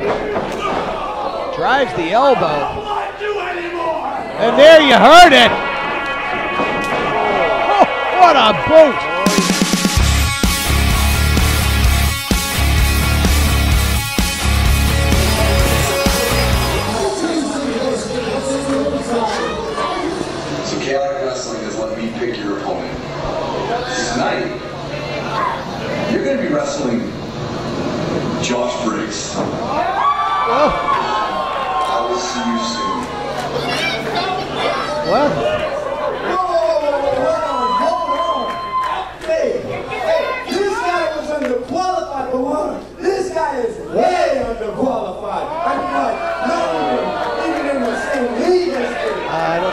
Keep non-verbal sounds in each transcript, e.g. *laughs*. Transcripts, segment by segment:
Drives the elbow. And there you heard it. Oh, *laughs* what a boot. So Chaotic Wrestling has let me pick your opponent. Tonight, you're going to be wrestling Josh Briggs.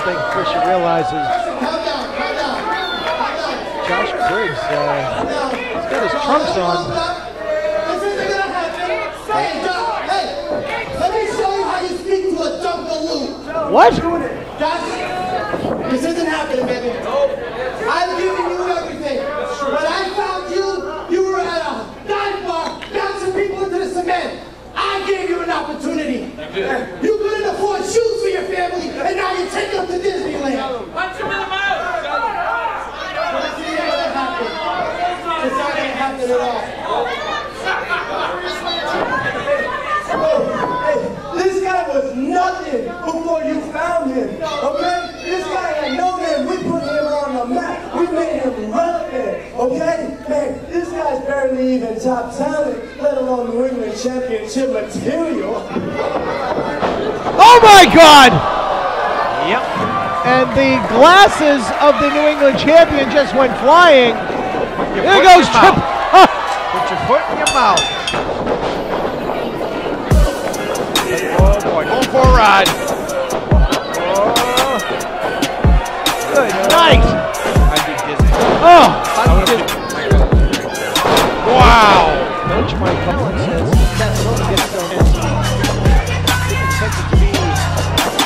Think Christian realizes. Josh Briggs, uh, he's got his trunks on. What? This isn't happening, baby. I've given you everything. When I found you, you were at a dive bar bouncing people into the cement. I gave you an opportunity. You couldn't afford shoes for your family, and now you take them to Disneyland. Punch him in the mouth! This gonna happen. This not gonna happen at all. *laughs* Oh, hey, this guy was nothing before you found him. Okay? This guy had no name. We put him on the map. We made him relevant. Okay? Man, this guy's barely even top talent, let alone New England championship material. Oh my God! Yep. And the glasses of the New England champion just went flying. There goes Trip. *laughs* Put your foot in your mouth. Oh boy, going for a ride. Be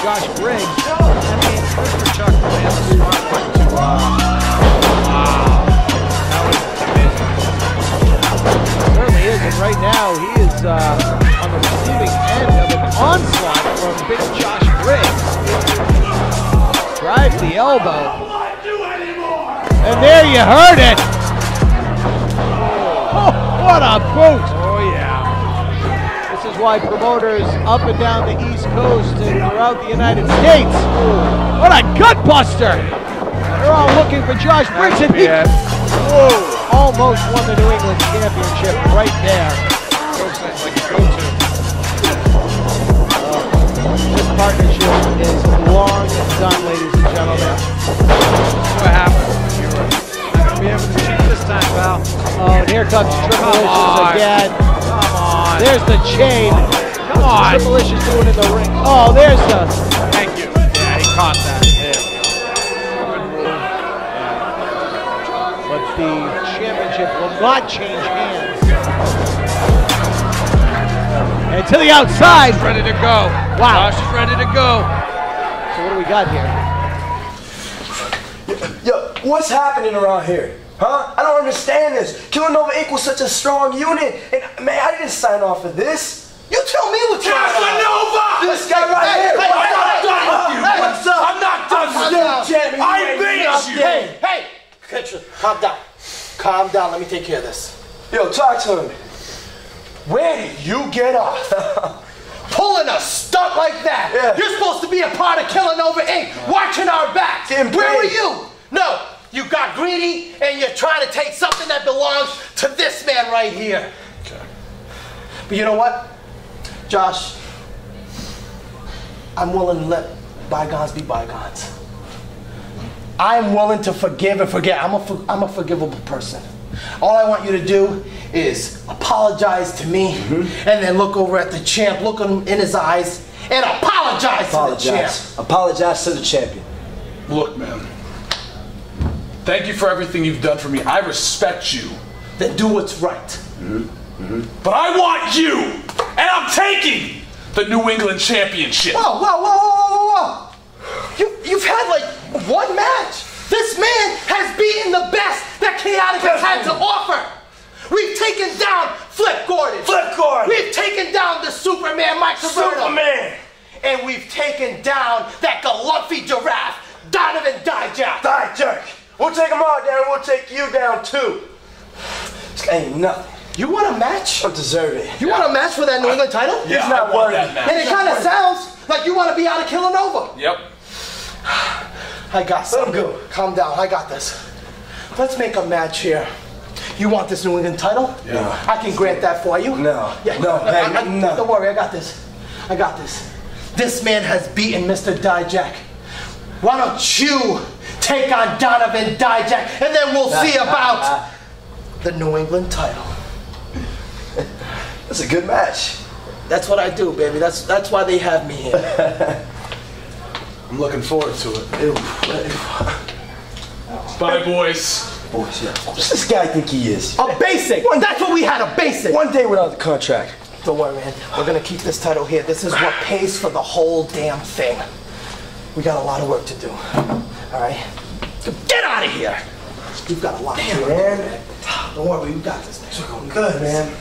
Josh Briggs. I mean, Mr. Chuck smart one Wow. That was amazing. Certainly is, and right now he is uh, on the receiving end of an onslaught from big Josh Briggs. Drives the elbow. And there you heard it. Oh, what a boot. Oh yeah. This is why promoters up and down the East Coast and throughout the United States. What a gut buster! They're all looking for Josh Briggs, and he whoa, almost won the New England Championship right there. Here comes Triple on. again. Come on. There's the chain. Come on. Triple H is doing in the ring. Oh, there's the. Thank you. Yeah, he caught that. There we go. Good move. But the championship will not change hands. And to the outside. Josh ready to go. Wow. Josh is ready to go. So what do we got here? Yo, what's happening around here? Huh? I don't understand this. Killa Nova equals such a strong unit, and man, I didn't sign off for this. You tell me what's going on. Casanova! This guy right Hey, here. hey, I'm not done with you. What's up? I'm not done with you. Jamie. I beat you. Hey, hey. Petra, calm down. Calm down. Let me take care of this. Yo, talk to him. Where did you get off? *laughs* Pulling a stunt like that. Yeah. You're supposed to be a part of Killa Nova Inc. Watching our backs. Where were you? No, you got greedy and you're trying to take something that belongs to this man right here. Okay. But you know what, Josh? I'm willing to let bygones be bygones. I'm willing to forgive and forget. I'm a, for- I'm a forgivable person. All I want you to do is apologize to me Mm-hmm. and then look over at the champ, look him in his eyes, and apologize, to the champ. Apologize. Apologize to the champion. Look, man. Thank you for everything you've done for me. I respect you. Then do what's right. Mm-hmm. But I want you! And I'm taking the New England Championship. Whoa, whoa, whoa, whoa, whoa, whoa, whoa. You, you've had like one match. This man has beaten the best that Chaotic has had to offer. We've taken down Flip Gordon. Flip Gordon. We've taken down the Superman Mike Roberto. Superman. And we've taken down that Galumpy giraffe, Donovan Dijak. Die, jerk. We'll take them all down. We'll take you down too. This ain't nothing. You want a match? Don't deserve it. You want a match for that New England title? Yeah, He's not I want worthy. And it kind of sounds like you want to be out of Killa Nova. Yep. *sighs* I got some. go. Calm down. I got this. Let's make a match here. You want this New England title? Yeah. I can grant that for you. No. Yeah. No, I- man, I- no. Don't worry. I got this. I got this. This man has beaten Mr. Dijak. Why don't you take on Donovan Dijak, and then we'll see *laughs* about the New England title. That's a good match. That's what I do, baby. That's that's why they have me here. *laughs* I'm looking forward to it. Bye, boys. Boys, yeah. What's this guy think he is? A basic. That's what we had. A basic. One day without the contract. Don't worry, man. We're gonna keep this title here. This is what *sighs* pays for the whole damn thing. We got a lot of work to do. All right. So get out of here. We've got a lot to do. Man, Don't worry, we got this. We're going good, man.